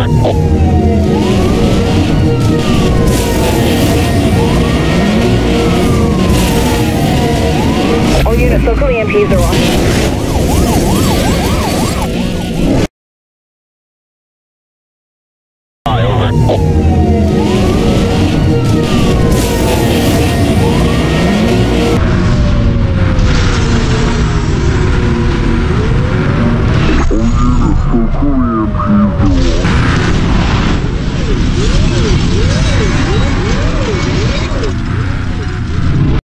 All units, local EMPs are on. All units, local EMP